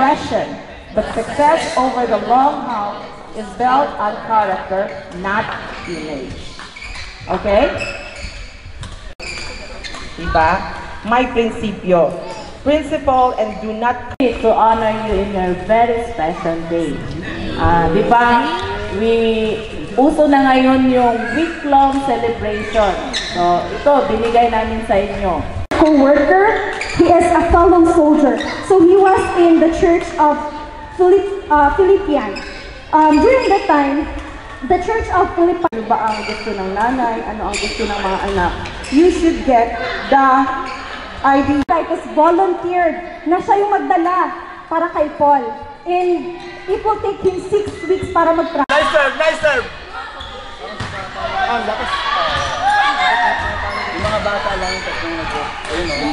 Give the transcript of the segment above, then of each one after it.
impression, but success over the long haul is built on character, not image. Okay? Diba? May prinsipyo. Principle and do not to honor you in your very special day. Ah, di ba? We uso na ngayon yung week-long celebration. So, ito binigay namin sa inyo. Co-worker. He is a fellow soldier. So he was in the church of Philipp, uh, Philippian. Um, during that time, the church of Philippian, Ano ba ang gusto ng nanay? Ano ang gusto ng mga anak? You should get the ID. Titus volunteered na siya yung magdala para kay Paul. And it will take him six weeks para mag-practice. Nice serve, nice serve. Yung mga bata lang yung tatlong nag Ayun o.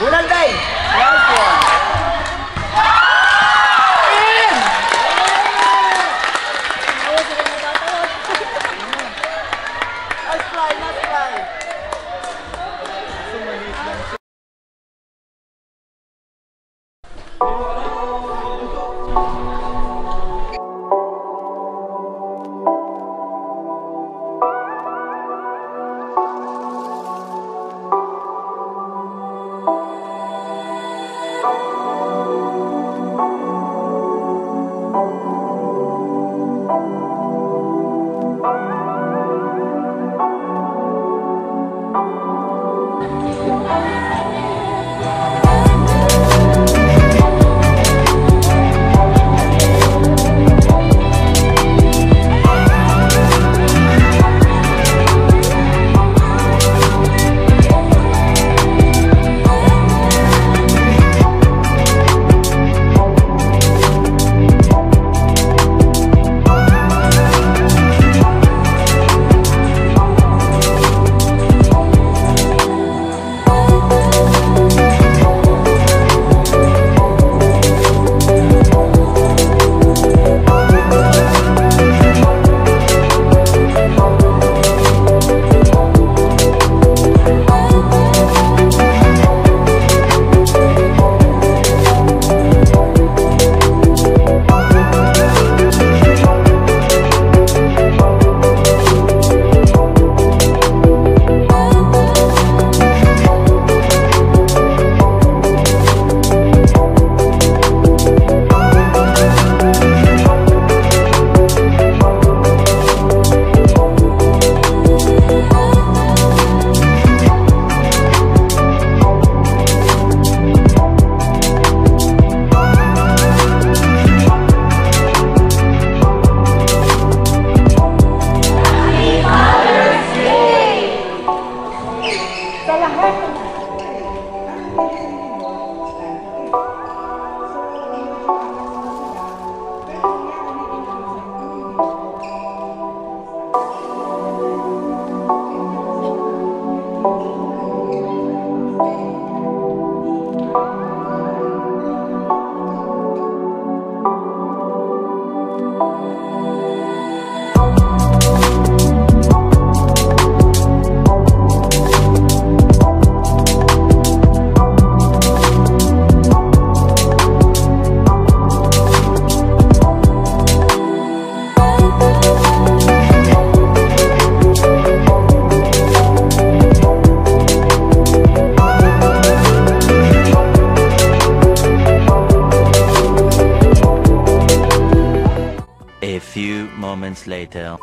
Bunal day. Last one. Nice try, moments later.